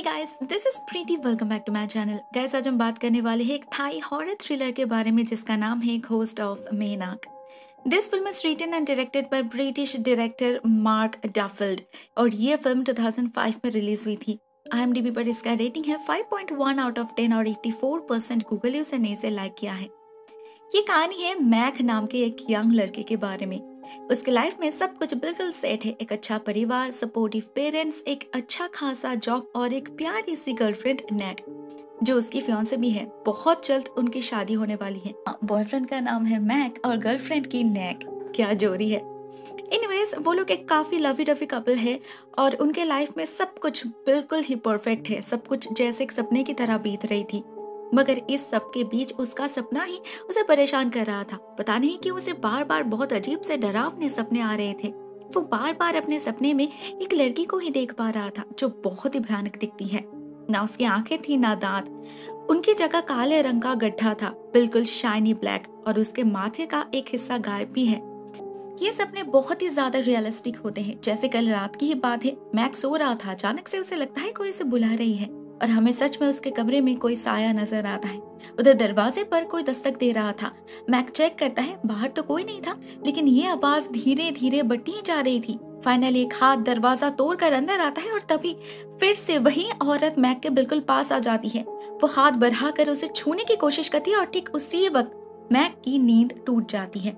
Hey guys this is Preeti welcome back to my channel guys आज हम बात करने वाले हैं एक थाई हॉरर थ्रिलर के बारे में, जिसका नाम है ghost of मेनाक this film is written and directed by British director Mark Duffield और ये फ़िल्म 2005 में रिलीज़ हुई थी. आई पर इसका रेटिंग है 5.1 आउट ऑफ़ 10 और 84 परसेंट गूगल यूज़र ने इसे लाइक किया है. ये कहानी है मैक नाम के एक यंग लड़के के बारे में. उसके लाइफ में सब कुछ बिल्कुल सेट है। एक अच्छा परिवार सपोर्टिव पेरेंट्स एक अच्छा खासा जॉब और एक प्यारी सी गर्लफ्रेंड नेक जो उसकी फ्योन भी है। बहुत जल्द उनकी शादी होने वाली है। बॉयफ्रेंड का नाम है मैक और गर्लफ्रेंड की नेक क्या जोरी है। इनवेज वो लोग एक काफ़ी लवी डफी कपल है और उनके लाइफ में सब कुछ बिल्कुल ही परफेक्ट है। सब कुछ जैसे एक सपने की तरह बीत रही थी। मगर इस सब के बीच उसका सपना ही उसे परेशान कर रहा था। पता नहीं कि उसे बार बार बहुत अजीब से डरावने सपने आ रहे थे। वो बार बार अपने सपने में एक लड़की को ही देख पा रहा था, जो बहुत ही भयानक दिखती है। ना उसकी आँखें थी, ना दांत। उनकी जगह काले रंग का गड्ढा था, बिल्कुल शाइनी ब्लैक और उसके माथे का एक हिस्सा गायब भी है। ये सपने बहुत ही ज़्यादा रियलिस्टिक होते हैं, जैसे कल रात की ही बात है। मैक सो रहा था, अचानक से उसे लगता है कोई उसे बुला रही है। और हमें सच में उसके कमरे में कोई साया नज़र आता है। उधर दरवाजे पर कोई दस्तक दे रहा था। मैक चेक करता है, बाहर तो कोई नहीं था, लेकिन ये आवाज़ धीरे धीरे बढ़ती जा रही थी। फाइनली एक हाथ दरवाज़ा तोड़ कर अंदर आता है और तभी फिर से वही औरत मैक के बिल्कुल पास आ जाती है। वो हाथ बढ़ा कर उसे छूने की कोशिश करती है और ठीक उसी वक्त मैक की नींद टूट जाती है।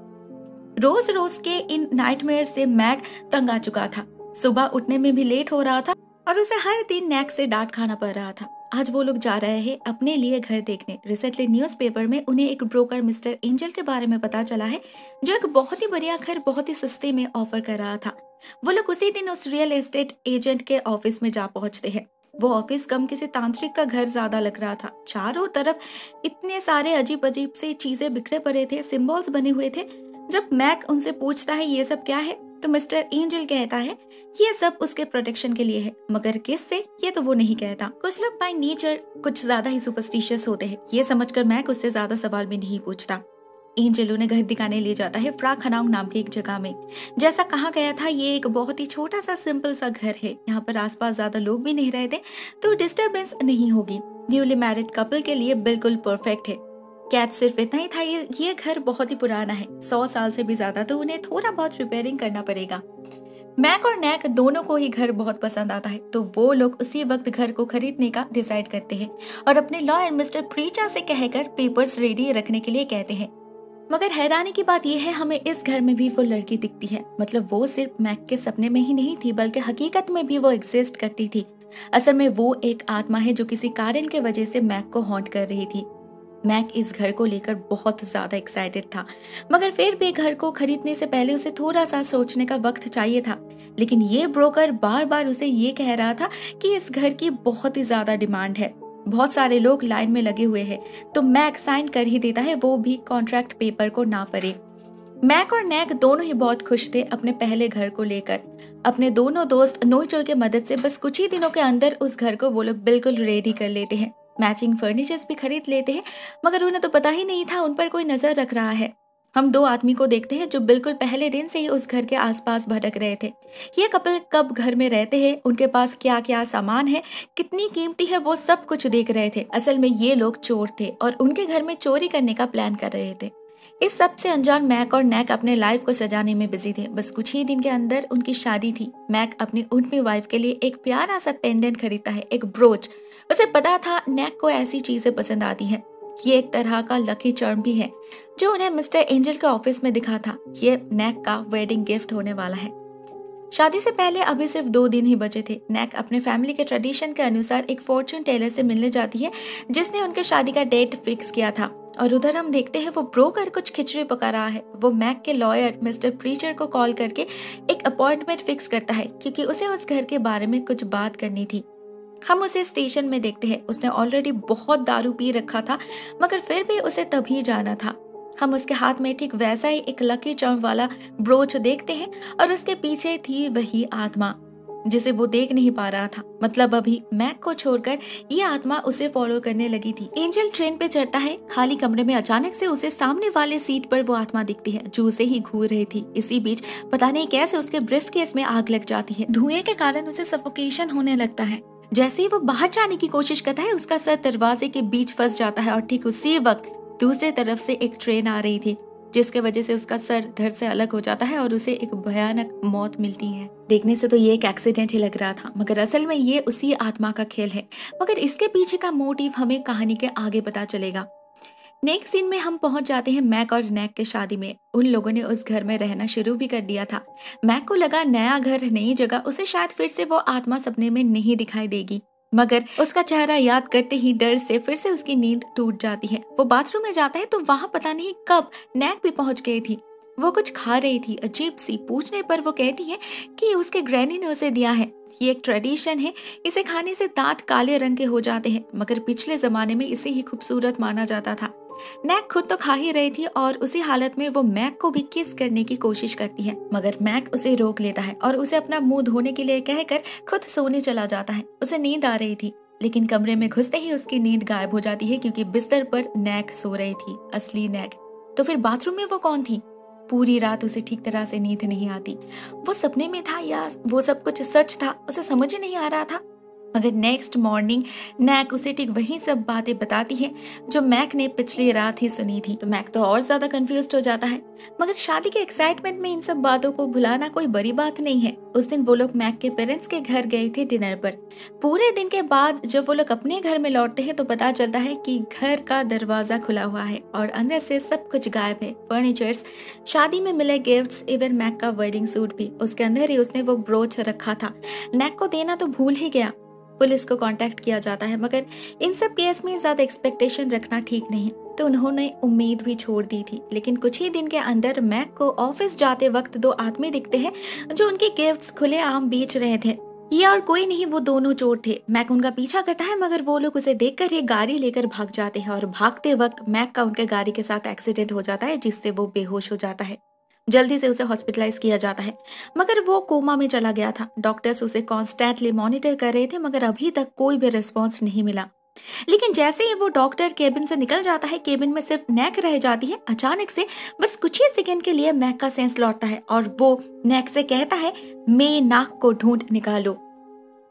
रोज रोज के इन नाइटमेयर से मैक तंग आ चुका था। सुबह उठने में भी लेट हो रहा था। और उसे हर दिन नेक से डांट खाना पड़ रहा था। आज वो लोग जा रहे हैं अपने लिए घर देखने। रिसेंटली न्यूज़पेपर में उन्हें एक ब्रोकर मिस्टर एंजल के बारे में पता चला है, जो एक बहुत ही बढ़िया घर बहुत ही सस्ते में ऑफ़र कर रहा था। वो लोग उसी दिन उस रियल एस्टेट एजेंट के ऑफ़िस में जा पहुँचते हैं। वो ऑफ़िस कम किसी तांत्रिक का घर ज़्यादा लग रहा था। चारों तरफ़ इतने सारे अजीब अजीब से चीज़ें बिखरे पड़े थे सिम्बॉल्स बने हुए थे। जब मैक उनसे पूछता है, ये सब क्या है? तो मिस्टर एंजल कहता है, ये सब उसके प्रोटेक्शन के लिए है, मगर किस से ये तो वो नहीं कहता। कुछ लोग बाय नेचर कुछ ज़्यादा ही सुपरस्टिशियस होते हैं। ये समझकर मैक उससे ज़्यादा सवाल भी नहीं पूछता। एंजल उन्हें घर दिखाने ले जाता है फ्राक हनाउंग नाम की एक जगह में। जैसा कहा गया था, ये एक बहुत ही छोटा सा सिंपल सा घर है। यहाँ पर आसपास ज़्यादा लोग भी नहीं रहते तो डिस्टर्बेंस नहीं होगी। न्यूली मैरिड कपल के लिए बिल्कुल परफेक्ट है। कैच सिर्फ़ इतना ही था, ये ये घर बहुत ही पुराना है। सौ साल से भी ज़्यादा तो उन्हें थोड़ा बहुत रिपेयरिंग करना पड़ेगा। मैक और नैक दोनों को ही घर बहुत पसंद आता है तो वो लोग उसी वक्त घर को खरीदने का डिसाइड करते हैं और अपने लॉयर मिस्टर प्रीचा से कहकर पेपर्स रेडी रखने के लिए कहते हैं। मगर हैरानी की बात यह है, हमें इस घर में भी वो लड़की दिखती है। मतलब वो सिर्फ़ मैक के सपने में ही नहीं थी, बल्कि हकीकत में भी वो एग्जिस्ट करती थी। असल में वो एक आत्मा है जो किसी कारण के वजह से मैक को हॉन्ट कर रही थी। मैक इस घर को लेकर बहुत ज़्यादा एक्साइटेड था। मगर फिर भी घर को खरीदने से पहले उसे थोड़ा सा सोचने का वक्त चाहिए था। लेकिन ये ब्रोकर बार बार उसे ये कह रहा था कि इस घर की बहुत ही ज़्यादा डिमांड है। बहुत सारे लोग लाइन में लगे हुए हैं तो मैक साइन कर ही देता है, वो भी कॉन्ट्रैक्ट पेपर को ना पड़े मैक और नैक दोनों ही बहुत खुश थे अपने पहले घर को लेकर। अपने दोनों दोस्त नोई के मदद से बस कुछ ही दिनों के अंदर उस घर को वो लोग बिल्कुल रेडी कर लेते हैं। मैचिंग फर्नीचर्स भी खरीद लेते हैं, मगर उन्हें तो पता ही नहीं था, उन पर कोई नज़र रख रहा है। हम दो आदमी को देखते हैं जो बिल्कुल पहले दिन से ही उस घर के आसपास भटक रहे थे। ये कपल कब घर में रहते हैं, उनके पास क्या क्या सामान है, कितनी कीमती है, वो सब कुछ देख रहे थे। असल में ये लोग चोर थे और उनके घर में चोरी करने का प्लान कर रहे थे। इस सबसे अनजान मैक और नैक अपने लाइफ को सजाने में बिज़ी थे। बस कुछ ही दिन के अंदर उनकी शादी थी। मैक अपनी उनपी वाइफ के लिए एक प्यारा सा पेंडेंट खरीदता है, एक ब्रोच उसे पता था नैक को ऐसी चीज़ें पसंद आती हैं। ये एक तरह का लकी चर्म भी है, जो उन्हें मिस्टर एंजल के ऑफ़िस में दिखा था। ये नैक का वेडिंग गिफ्ट होने वाला है। शादी से पहले अभी सिर्फ़ दो दिन ही बचे थे। नैक अपने फैमिली के ट्रेडिशन के अनुसार एक फॉर्चून टेलर से मिलने जाती है, जिसने उनके शादी का डेट फिक्स किया था। और उधर हम देखते हैं, वो ब्रोकर कुछ खिचड़ी पका रहा है। वो मैक के लॉयर, मिस्टर प्रीचर को कॉल करके एक अपॉइंटमेंट फिक्स करता है, क्योंकि उसे उस घर के बारे में कुछ बात करनी थी। हम उसे स्टेशन में देखते हैं। उसने ऑलरेडी बहुत दारू पी रखा था, मगर फिर भी उसे तभी जाना था। हम उसके हाथ में ठीक वैसा ही एक लकी चार्म वाला ब्रोच देखते हैं, और उसके पीछे थी वही आत्मा। जिसे वो देख नहीं पा रहा था। मतलब अभी मैक को छोड़कर ये आत्मा उसे फॉलो करने लगी थी। एंजल ट्रेन पे चढ़ता है, खाली कमरे में अचानक से उसे सामने वाले सीट पर वो आत्मा दिखती है, जो उसे ही घूर रही थी। इसी बीच पता नहीं कैसे उसके ब्रिफ केस में आग लग जाती है। धुएँ के कारण उसे सफोकेशन होने लगता है। जैसे ही वो बाहर जाने की कोशिश करता है, उसका सर दरवाजे के बीच फंस जाता है और ठीक उसी वक्त दूसरे तरफ़ से एक ट्रेन आ रही थी। जिसके वजह से उसका सर धड़ से अलग हो जाता है और उसे एक भयानक मौत मिलती है। देखने से तो ये एक एक्सीडेंट ही लग रहा था, मगर असल में ये उसी आत्मा का खेल है। मगर इसके पीछे का मोटिव हमें कहानी के आगे पता चलेगा। नेक्स्ट सीन में हम पहुँच जाते हैं मैक और नैक के शादी में। उन लोगों ने उस घर में रहना शुरू भी कर दिया था। मैक को लगा नया घर, नई जगह, उसे शायद फिर से वो आत्मा सपने में नहीं दिखाई देगी। मगर उसका चेहरा याद करते ही डर से फिर से उसकी नींद टूट जाती है। वो बाथरूम में जाता है तो वहाँ पता नहीं कब नैक भी पहुँच गई थी। वो कुछ खा रही थी, अजीब सी पूछने पर वो कहती है कि उसके ग्रैनी ने उसे दिया है। ये एक ट्रेडिशन है, इसे खाने से दांत काले रंग के हो जाते हैं, मगर पिछले जमाने में इसे ही खूबसूरत माना जाता था। नैक खुद तो खा ही रही थी और उसी हालत में वो मैक को भी किस करने की कोशिश करती है। मगर मैक उसे रोक लेता है और उसे अपना मुँह धोने के लिए कहकर खुद सोने चला जाता है। उसे नींद आ रही थी, लेकिन कमरे में घुसते ही उसकी नींद गायब हो जाती है क्योंकि बिस्तर पर नैक सो रही थी, असली नैक। तो फिर बाथरूम में वो कौन थी? पूरी रात उसे ठीक तरह से नींद नहीं आती। वो सपने में था या वो सब कुछ सच था? उसे समझ ही नहीं आ रहा था। मगर नेक्स्ट मॉर्निंग नैक उसे ठीक वही सब बातें बताती है, जो मैक ने पिछली रात ही सुनी थी। तो मैक तो और ज़्यादा कंफ्यूज हो जाता है। मगर शादी के एक्साइटमेंट में इन सब बातों को भुलाना कोई बड़ी बात नहीं है। उस दिन वो लोग मैक के पेरेंट्स के घर गए थे डिनर पर। पूरे दिन के बाद जब वो लोग अपने घर में लौटते हैं तो पता चलता है कि घर का दरवाज़ा खुला हुआ है और अंदर से सब कुछ गायब है। फर्नीचर्स शादी में मिले गिफ्ट्स इवन मैक का वेडिंग सूट भी। उसके अंदर ही उसने वो ब्रोच रखा था। नैक को देना तो भूल ही गया। पुलिस को कांटेक्ट किया जाता है, मगर इन सब केस में ज़्यादा एक्सपेक्टेशन रखना ठीक नहीं। तो उन्होंने उम्मीद भी छोड़ दी थी। लेकिन कुछ ही दिन के अंदर मैक को ऑफ़िस जाते वक्त दो आदमी दिखते हैं, जो उनके गिफ्ट्स खुले आम बेच रहे थे। ये और कोई नहीं, वो दोनों चोर थे। मैक उनका पीछा करता है, मगर वो लोग उसे देखकर ये गाड़ी लेकर भाग जाते हैं और भागते वक्त मैक का उनके गाड़ी के साथ एक्सीडेंट हो जाता है, जिससे वो बेहोश हो जाता है। जल्दी से उसे हॉस्पिटलाइज किया जाता है। मगर वो कोमा में चला गया था। डॉक्टर्स उसे कॉन्स्टेंटली मॉनिटर कर रहे थे, मगर अभी तक कोई भी रिस्पॉन्स नहीं मिला। लेकिन जैसे ही वो डॉक्टर केबिन से निकल जाता है केबिन में सिर्फ़ नेक रह जाती है, अचानक से बस कुछ ही सेकंड के लिए मैक का सेंस लौटता है और वो नेक से कहता है मे नाक को ढूंढ निकालो।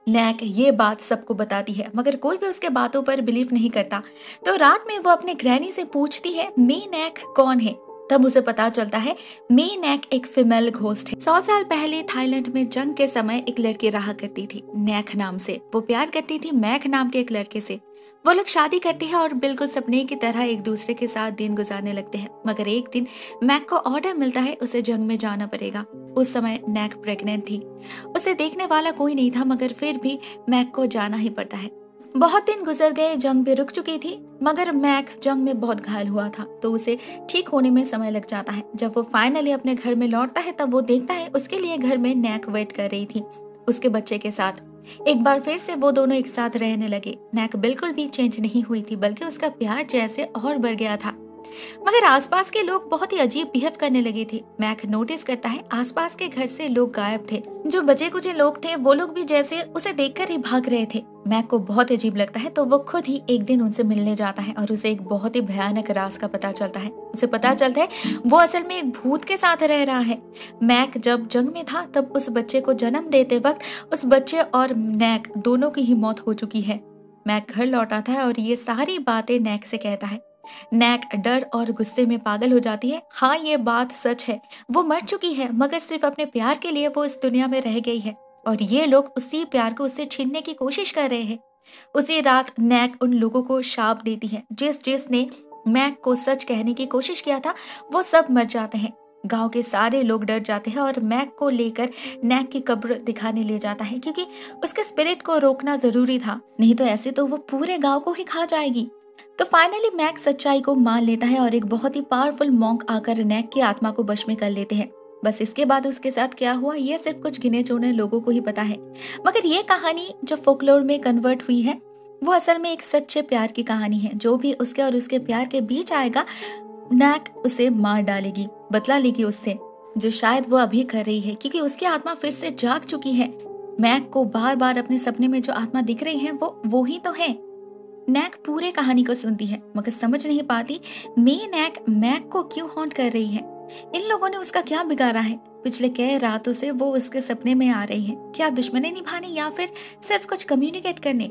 नैक ये बात सबको बताती है, मगर कोई भी उसके बातों पर बिलीव नहीं करता। तो रात में वो अपने ग्रैनी से पूछती है मे नैक कौन है? तब उसे पता चलता है, मे नैक एक फीमेल घोस्ट है। सौ साल पहले थाईलैंड में जंग के समय एक लड़की रहा करती थी, नैक नाम से। वो प्यार करती थी मैक नाम के एक लड़के से। वो लोग शादी करते हैं और बिल्कुल सपने की तरह एक दूसरे के साथ दिन गुजारने लगते हैं। मगर एक दिन मैक को ऑर्डर मिलता है, उसे जंग में जाना पड़ेगा। उस समय नैक प्रेग्नेंट थी। उसे देखने वाला कोई नहीं था, मगर फिर भी मैक को जाना ही पड़ता है। बहुत दिन गुजर गए, जंग भी रुक चुकी थी, मगर मैक जंग में बहुत घायल हुआ था तो उसे ठीक होने में समय लग जाता है। जब वो फाइनली अपने घर में लौटता है, तब वो देखता है, उसके लिए घर में नैक वेट कर रही थी। उसके बच्चे के साथ। एक बार फिर से वो दोनों एक साथ रहने लगे। नैक बिल्कुल भी चेंज नहीं हुई थी, बल्कि उसका प्यार जैसे और बढ़ गया था। मगर आसपास के लोग बहुत ही अजीब बिहेव करने लगे थे। मैक नोटिस करता है, आसपास के घर से लोग गायब थे। जो बचे कुछ लोग थे, वो लोग भी जैसे उसे देखकर ही भाग रहे थे। मैक को बहुत अजीब लगता है तो वो खुद ही एक दिन उनसे मिलने जाता है और उसे एक बहुत ही भयानक राज का पता चलता है। उसे पता चलता है, वो असल में एक भूत के साथ रह रहा है। मैक जब जंग में था, तब उस बच्चे को जन्म देते वक्त उस बच्चे और नैक दोनों की ही मौत हो चुकी है। मैक घर लौटा था और ये सारी बातें नैक से कहता है। नैक डर और गुस्से में पागल हो जाती है। हाँ ये बात सच है। वो मर चुकी है, मगर सिर्फ़ अपने प्यार के लिए वो इस दुनिया में रह गई है। और ये लोग उसी प्यार को उससे छीनने की कोशिश कर रहे हैं। उसी रात नैक उन लोगों को शाप देती है, जिस जिसने मैक को सच कहने की कोशिश किया था, वो सब मर जाते हैं। गाँव के सारे लोग डर जाते हैं और मैक को लेकर नैक की कब्र दिखाने ले जाता है, क्योंकि उसके स्पिरिट को रोकना ज़रूरी था, नहीं तो ऐसे तो वो पूरे गाँव को ही खा जाएगी। तो फाइनली मैक सच्चाई को मान लेता है और एक बहुत ही पावरफुल मॉन्क आकर नैक की आत्मा को बश में कर लेते हैं। बस इसके बाद उसके साथ क्या हुआ यह सिर्फ़ कुछ गिने चुने लोगों को ही पता है। मगर ये कहानी जो फोकलोर में कन्वर्ट हुई है, वो असल में एक सच्चे प्यार की कहानी है। जो भी उसके और उसके प्यार के बीच आएगा, नैक उसे मार डालेगी, बतला लेगी उससे, जो शायद वो अभी कर रही है, क्योंकि उसकी आत्मा फिर से जाग चुकी है। मैक को बार बार अपने सपने में जो आत्मा दिख रही है, वो वो ही तो है। नैक पूरे कहानी को सुनती है, मगर समझ नहीं पाती मे नैक, मैक को क्यों हॉन्ट कर रही है? इन लोगों ने उसका क्या बिगाड़ा है? पिछले कई रातों से वो उसके सपने में आ रही है। क्या दुश्मनी निभाने या फिर सिर्फ़ कुछ कम्युनिकेट करने?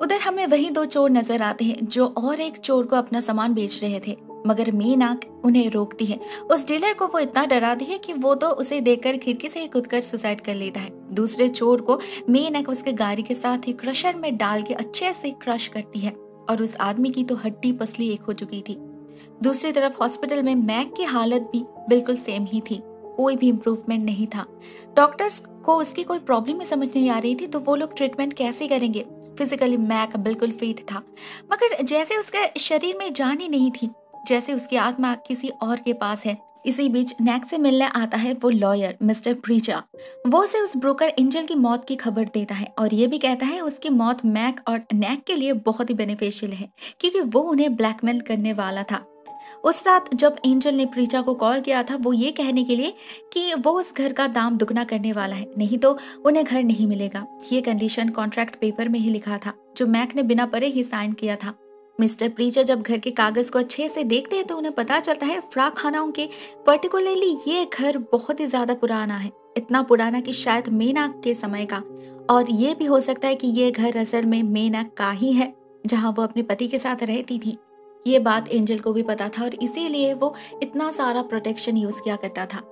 उधर हमें वही दो चोर नज़र आते हैं, जो और एक चोर को अपना सामान बेच रहे थे। मगर मीनाक उन्हें रोकती है। उस डीलर को वो इतना डराती है कि वो तो उसे देखकर खिड़की से ही कूदकर सुसाइड कर लेता है। दूसरे चोर को मीनाक उसके गाड़ी के साथ ही क्रशर में डाल के अच्छे से क्रश करती है। और उस आदमी की तो हड्डी पसली एक हो चुकी थी। दूसरी तरफ़ हॉस्पिटल में मैक की हालत भी बिल्कुल सेम ही थी। कोई भी इम्प्रूवमेंट नहीं था। डॉक्टर्स को उसकी कोई प्रॉब्लम ही समझ नहीं आ रही थी तो वो लोग ट्रीटमेंट कैसे करेंगे? फिजिकली मैक बिल्कुल फिट था। मगर जैसे उसके शरीर में जान ही नहीं थी, जैसे उसकी आत्मा किसी और के पास है इसी बीच नैक से मिलने आता है वो लॉयर, मिस्टर प्रीचा। वो उसे उस ब्रोकर एंजल की मौत की खबर देता है और ये भी कहता है उसकी मौत मैक और नैक के लिए बहुत ही बेनिफिशियल है, क्योंकि वो उन्हें ब्लैकमेल करने वाला था। उस रात जब एंजल ने प्रीचा को कॉल किया था, वो ये कहने के लिए कि वो उस घर का दाम दुगना करने वाला है, नहीं तो उन्हें घर नहीं मिलेगा। ये कंडीशन कॉन्ट्रैक्ट पेपर में ही लिखा था, जो मैक ने बिना परे ही साइन किया था। मिस्टर प्रीचर जब घर के कागज़ को अच्छे से देखते हैं तो उन्हें पता चलता है फ्राक खानाओं के पर्टिकुलरली ये घर बहुत ही ज़्यादा पुराना है। इतना पुराना कि शायद मेनाक के समय का। और ये भी हो सकता है कि ये घर असल में मेनाक का ही है, जहाँ वो अपने पति के साथ रहती थी। ये बात एंजल को भी पता था और इसीलिए वो इतना सारा प्रोटेक्शन यूज़ किया करता था।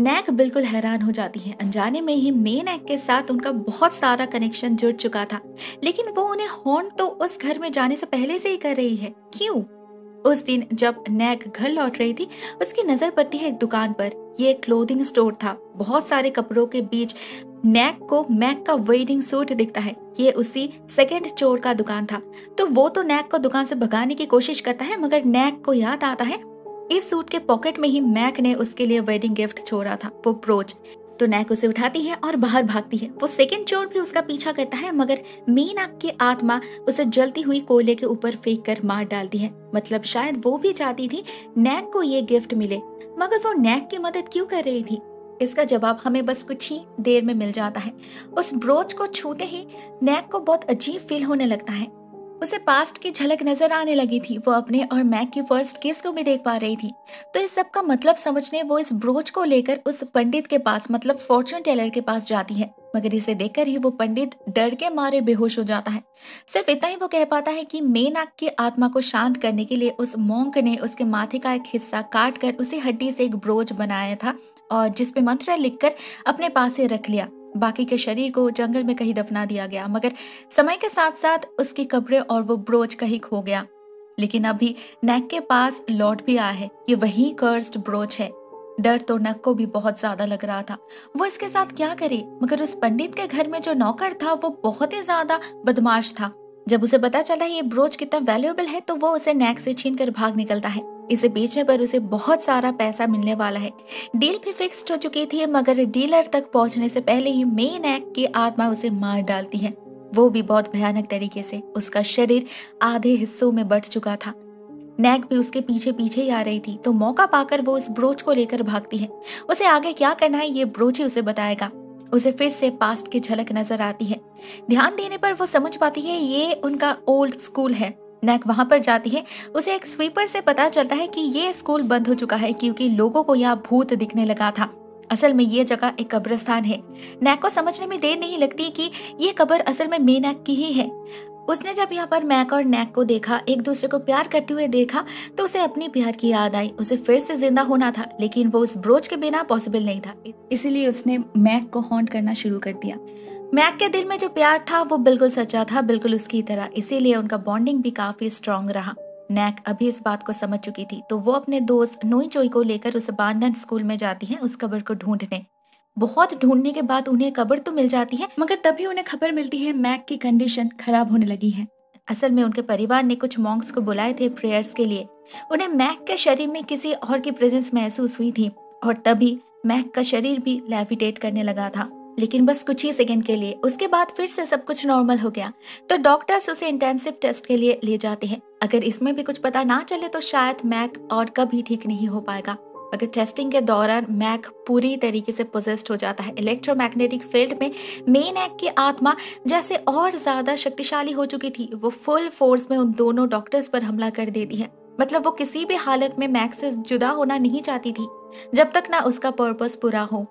नैक बिल्कुल हैरान हो जाती है। अनजाने में ही मेन एक्ट के साथ उनका बहुत सारा कनेक्शन जुड़ चुका था। लेकिन वो उन्हें हॉर्न तो उस घर में जाने से पहले से ही कर रही है। क्यों? उस दिन जब नैक घर लौट रही थी, उसकी नज़र पड़ती है एक दुकान पर। ये एक क्लोथिंग स्टोर था। बहुत सारे कपड़ों के बीच नैक को मैक का वेडिंग सूट दिखता है। ये उसी सेकंड चोर का दुकान था। तो वो तो नैक को दुकान से भगाने की कोशिश करता है, मगर नैक को याद आता है इस सूट के पॉकेट में ही मैक ने उसके लिए वेडिंग गिफ्ट छोड़ा था। वो ब्रोच तो नैक उसे उठाती है और बाहर भागती है। वो सेकंड चोर भी उसका पीछा करता है, मगर मीना की आत्मा उसे जलती हुई कोयले के ऊपर फेंक कर मार डालती है। मतलब शायद वो भी चाहती थी नैक को ये गिफ्ट मिले। मगर वो नैक की मदद क्यों कर रही थी? इसका जवाब हमें बस कुछ ही देर में मिल जाता है। उस ब्रोच को छूते ही नैक को बहुत अजीब फील होने लगता है। उसे पास्ट की झलक नज़र आने लगी थी। वो अपने और मैक की फ़र्स्ट केस को भी देख पा रही थी। तो इस सब का मतलब समझने वो इस ब्रोच को लेकर उस पंडित के पास मतलब फॉर्चून टेलर के पास जाती है। मगर इसे देखकर ही वो पंडित डर के मारे बेहोश हो जाता है। सिर्फ़ इतना ही वो कह पाता है कि मेनाक की आत्मा को शांत करने के लिए उस मोंक ने उसके माथे का एक हिस्सा काट कर उसी हड्डी से एक ब्रोच बनाया था और जिसपे मंत्र लिखकर अपने पास से रख लिया। बाकी के शरीर को जंगल में कहीं दफना दिया गया, मगर समय के साथ साथ उसकी कपड़े और वो ब्रोच कहीं खो गया। लेकिन अभी नैक के पास लौट भी आया है, ये वही कर्स्ड ब्रोच है। डर तो नक को भी बहुत ज़्यादा लग रहा था। वो इसके साथ क्या करे? मगर उस पंडित के घर में जो नौकर था, वो बहुत ही ज़्यादा बदमाश था। जब उसे पता चला ये ब्रोच कितना वैल्यूएबल है तो वो उसे नैक से छीन कर भाग निकलता है। इसे बेचने पर उसे बहुत सारा पैसा मिलने वाला है। डील भी फिक्स्ड हो चुकी थी, मगर डीलर तक पहुँचने से पहले ही मेन एक्ट की आत्मा उसे मार डालती है। वो भी बहुत भयानक तरीके से, उसका शरीर आधे हिस्सों में बढ़ चुका था। नैक भी उसके पीछे पीछे ही आ रही थी तो मौका पाकर वो उस ब्रोच को लेकर भागती है। उसे आगे क्या करना है, ये ब्रोच ही उसे बताएगा। उसे फिर से पास्ट की झलक नज़र आती है। ध्यान देने पर वो समझ पाती है, ये उनका ओल्ड स्कूल है। नैक वहाँ पर जाती है। उसे एक स्वीपर से पता चलता है कि ये स्कूल बंद हो चुका है क्योंकि लोगों को यहाँ भूत दिखने लगा था। असल में ये जगह एक कब्रिस्तान है। नैक को समझने में देर नहीं लगती कि ये कब्र असल में मे नैक की ही है। उसने जब यहाँ पर मैक और नैक को देखा, एक दूसरे को प्यार करते हुए देखा तो उसे अपनी प्यार की याद आई। उसे फिर से ज़िंदा होना था, लेकिन वो उस ब्रोच के बिना पॉसिबल नहीं था। इसीलिए उसने मैक को हॉन्ट करना शुरू कर दिया। मैक के दिल में जो प्यार था, वो बिल्कुल सच्चा था, बिल्कुल उसकी तरह। इसीलिए उनका बॉन्डिंग भी काफ़ी स्ट्रांग रहा। नैक अभी इस बात को समझ चुकी थी तो वो अपने दोस्त नोई चोई को लेकर उस बांडन स्कूल में जाती है, उस कबर को ढूँढने। बहुत ढूँढने के बाद उन्हें कबर तो मिल जाती है, मगर तभी उन्हें खबर मिलती है मैक की कंडीशन खराब होने लगी है। असल में उनके परिवार ने कुछ मॉन्क्स को बुलाए थे प्रेयर्स के लिए। उन्हें मैक के शरीर में किसी और की प्रेजेंस महसूस हुई थी, और तभी मैक का शरीर भी लेविटेट करने लगा था। लेकिन बस कुछ ही सेकंड के लिए। उसके बाद फिर से सब कुछ नॉर्मल हो गया। तो डॉक्टर्स उसे इंटेंसिव टेस्ट के लिए ले जाते हैं। अगर इसमें भी कुछ पता ना चले तो शायद मैक और कभी ठीक नहीं हो पाएगा। अगर टेस्टिंग के दौरान मैक पूरी तरीके से पोजेस्ड हो जाता है। इलेक्ट्रोमैग्नेटिक फ़ील्ड में मेन एक्ट की आत्मा जैसे और ज़्यादा शक्तिशाली हो चुकी थी, वो फुल फोर्स में उन दोनों डॉक्टर्स पर हमला कर देती है। मतलब वो किसी भी हालत में मैक से जुदा होना नहीं चाहती थी, जब तक ना उसका पर्पस पूरा हो।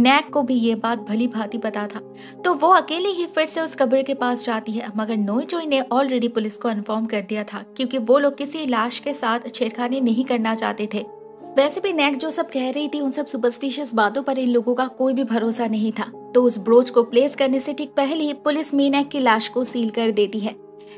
नैक को भी ये बात भली भांति पता था। तो वो अकेले ही फिर से उस कब्र के पास जाती है, मगर नोई चोई ने ऑलरेडी पुलिस को इन्फॉर्म कर दिया था, क्योंकि वो लोग किसी लाश के साथ छेड़खानी नहीं करना चाहते थे। वैसे भी नैक जो सब कह रही थी, उन सब सुपरस्टिशियस बातों पर इन लोगों का कोई भी भरोसा नहीं था। तो उस ब्रोच को प्लेस करने से ठीक पहले ही पुलिस मीनैक की लाश को सील कर देती है।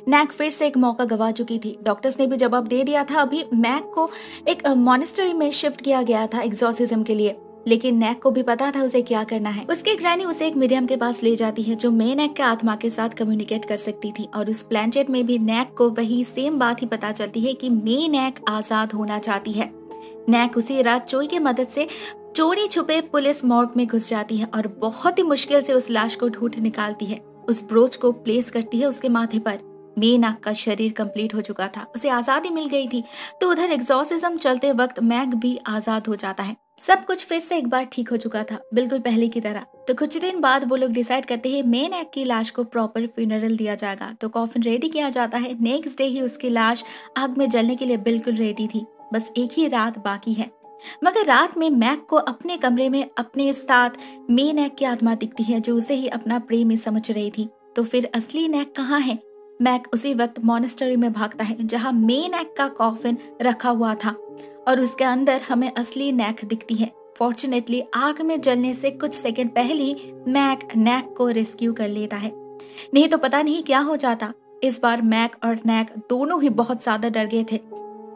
नैक फिर से एक मौका गवा चुकी थी। डॉक्टर्स ने भी जवाब दे दिया था, अभी मैक को एक मॉनिस्टरी में शिफ्ट किया गया था एग्जॉसिज्म के लिए। लेकिन नैक को भी पता था उसे क्या करना है। उसके ग्रैनी उसे एक मीडियम के पास ले जाती है, जो मे नैक के आत्मा के साथ कम्युनिकेट कर सकती थी। और उस प्लानचेट में भी नैक को वही सेम बात ही पता चलती है कि मे नैक आज़ाद होना चाहती है। नैक उसी रात चोई की मदद से चोरी छुपे पुलिस मॉर्ग में घुस जाती है और बहुत ही मुश्किल से उस लाश को ढूंढ निकालती है। उस ब्रोच को प्लेस करती है उसके माथे पर। मेनाक का शरीर कंप्लीट हो चुका था। उसे आज़ादी मिल गई थी। तो उधर एग्जॉसिज्म चलते वक्त मैग भी आज़ाद हो जाता है। सब कुछ फिर से एक बार ठीक हो चुका था, बिल्कुल पहले की तरह। तो कुछ दिन बाद वो लोग डिसाइड करते हैं मेन एक्ट की लाश को प्रॉपर फ्यूनरल दिया जाएगा। तो कॉफिन रेडी किया जाता है। नेक्स्ट डे ही उसकी लाश आग में जलने के लिए बिल्कुल रेडी थी। बस एक ही रात बाकी है। मगर रात में मैक को अपने कमरे में अपने साथ मेन एक्ट की आत्मा दिखती है, जो उसे ही अपना प्रेमी समझ रही थी। तो फिर असली नैक कहाँ है? मैक उसी वक्त मोनेस्टरी में भागता है, जहाँ मेन एक्ट का कॉफिन रखा हुआ था। और उसके अंदर हमें असली नैक दिखती है। फॉर्चुनेटली आग में जलने से कुछ सेकंड पहले ही मैक नैक को रेस्क्यू कर लेता है। नहीं तो पता नहीं क्या हो जाता। इस बार मैक और नैक दोनों ही बहुत ज़्यादा डर गए थे।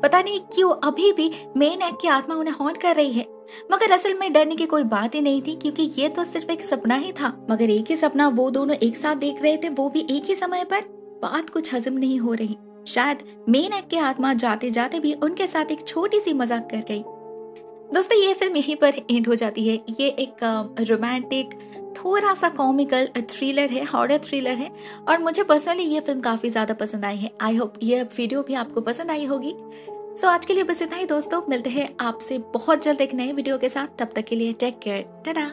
पता नहीं क्यों अभी भी मेन एक्ट की आत्मा उन्हें हॉन्ट कर रही है। मगर असल में डरने की कोई बात ही नहीं थी, क्योंकि ये तो सिर्फ़ एक सपना ही था। मगर एक ही सपना वो दोनों एक साथ देख रहे थे, वो भी एक ही समय पर। बात कुछ हजम नहीं हो रही। शायद मेन एक्ट की आत्मा जाते जाते भी उनके साथ एक छोटी सी मज़ाक कर गई। दोस्तों ये फ़िल्म यहीं पर एंड हो जाती है। ये एक रोमांटिक थोड़ा सा कॉमिकल थ्रिलर है हॉरर थ्रिलर है और मुझे पर्सनली ये फ़िल्म काफ़ी ज़्यादा पसंद आई है। आई होप ये वीडियो भी आपको पसंद आई होगी। सो so, आज के लिए बस इतना ही दोस्तों। मिलते हैं आपसे बहुत जल्द एक नए वीडियो के साथ। तब तक के लिए टेक केयर टाटा